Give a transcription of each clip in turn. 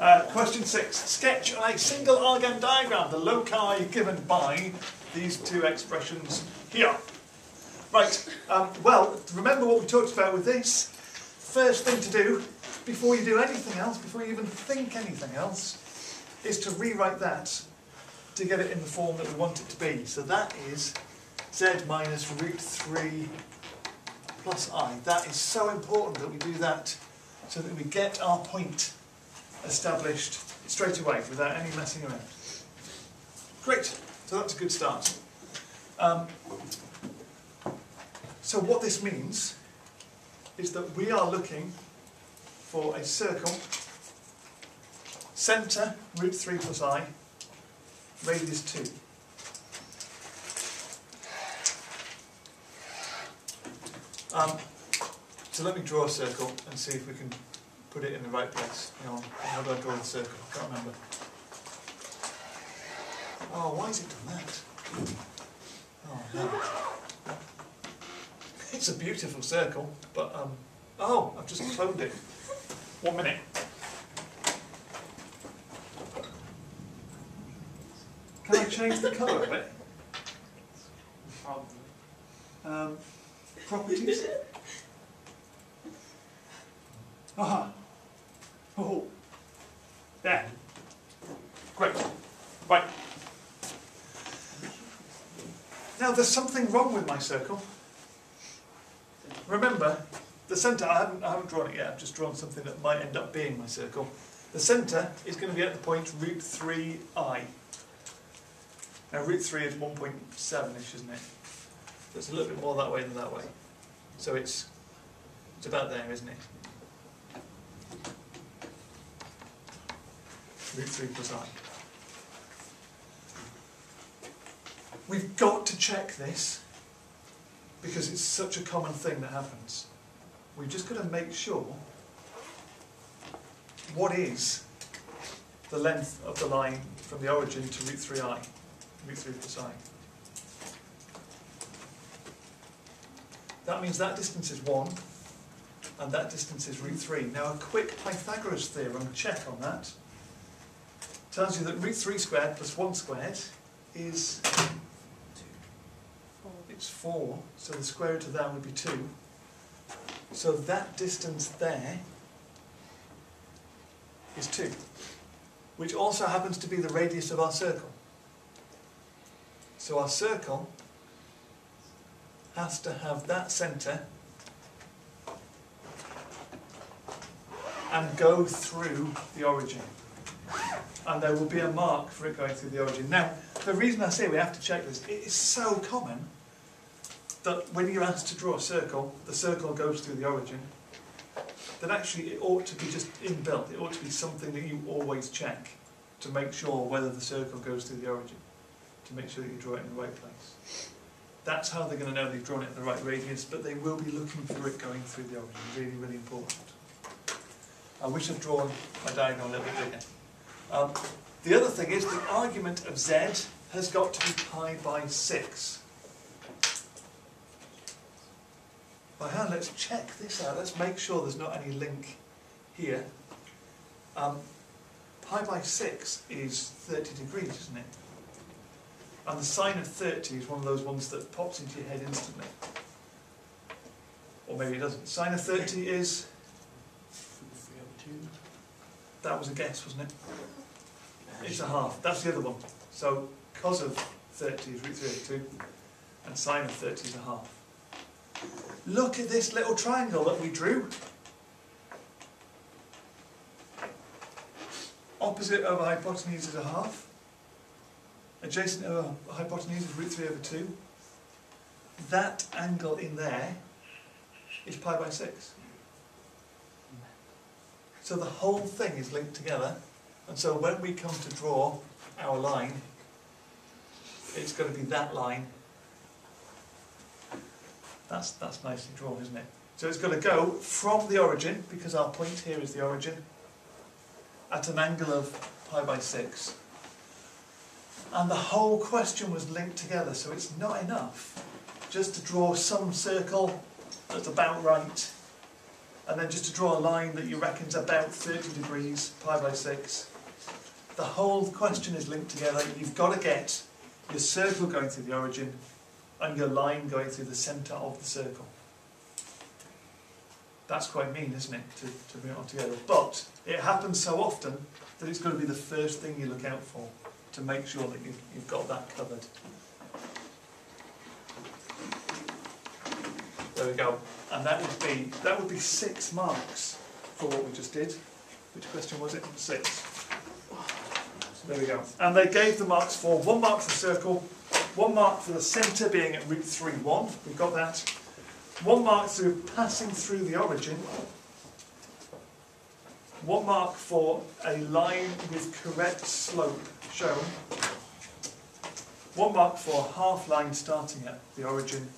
Uh, question six. Sketch on a single Argand diagram the loci given by these two expressions here. Right, um, well, remember what we talked about with this. First thing to do, before you do anything else, before you even think anything else, is to rewrite that to get it in the form that we want it to be. So that is z minus root 3 plus i. That is so important that we do that so that we get our point established straight away without any messing around. Great, so that's a good start. Um, so what this means is that we are looking for a circle, centre, root 3 plus i, radius 2. Um, so let me draw a circle and see if we can put it in the right place. Hang on, how do I draw the circle? I can't remember. Oh, why has it done that? Oh no. It's a beautiful circle, but um, oh, I've just cloned it. One minute. Can I change the colour of it? Um, properties. Aha. Oh. There. Great. Right. Now there's something wrong with my circle. Remember, the centre, I haven't, I haven't drawn it yet, I've just drawn something that might end up being my circle. The centre is going to be at the point root 3i. Now root 3 is 1.7ish, isn't it? So it's a little bit more that way than that way. So it's, it's about there, isn't it? Root 3 plus i. We've got to check this because it's such a common thing that happens. We've just got to make sure what is the length of the line from the origin to root 3i, root 3 plus i. That means that distance is 1, and that distance is root 3. Now a quick Pythagoras theorem check on that tells you that root 3 squared plus 1 squared is it's 4, so the square root of that would be 2. So that distance there is 2, which also happens to be the radius of our circle. So our circle has to have that centre and go through the origin. And there will be a mark for it going through the origin. Now, the reason I say we have to check this, it is so common that when you're asked to draw a circle, the circle goes through the origin, that actually it ought to be just inbuilt. It ought to be something that you always check to make sure whether the circle goes through the origin, to make sure that you draw it in the right place. That's how they're going to know they've drawn it in the right radius, but they will be looking for it going through the origin. Really, really important. I wish I'd drawn my diagram a little bit bigger. Um, the other thing is the argument of z has got to be pi by 6. By hand, let's check this out. Let's make sure there's not any link here. Um, pi by 6 is 30 degrees, isn't it? And the sine of 30 is one of those ones that pops into your head instantly. Or maybe it doesn't. Sine of 30 is... That was a guess, wasn't it? It's a half. That's the other one. So cos of 30 is root 3 over 2, and sine of 30 is a half. Look at this little triangle that we drew. Opposite over hypotenuse is a half. Adjacent over hypotenuse is root 3 over 2. That angle in there is pi by 6. So the whole thing is linked together. And so when we come to draw our line, it's going to be that line. That's, that's nicely drawn, isn't it? So it's going to go from the origin, because our point here is the origin, at an angle of pi by 6. And the whole question was linked together, so it's not enough just to draw some circle that's about right. And then just to draw a line that you reckon's about 30 degrees, pi by 6. The whole question is linked together. You've got to get your circle going through the origin and your line going through the centre of the circle. That's quite mean, isn't it, to, to bring it all together? But it happens so often that it's going to be the first thing you look out for to make sure that you've, you've got that covered. There we go. And that would be that would be six marks for what we just did. Which question was it? Six. There we go. And they gave the marks for one mark for the circle, one mark for the centre being at root 3, 1. We've got that. One mark through passing through the origin. One mark for a line with correct slope shown. One mark for half line starting at the origin.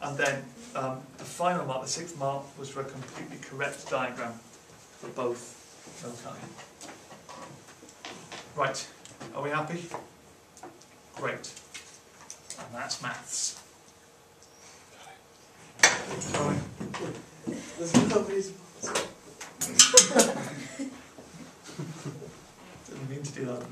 And then um, the final mark, the sixth mark, was for a completely correct diagram for both loci. Right, are we happy? Great. And that's maths. Sorry. There's nobody's. Didn't mean to do that.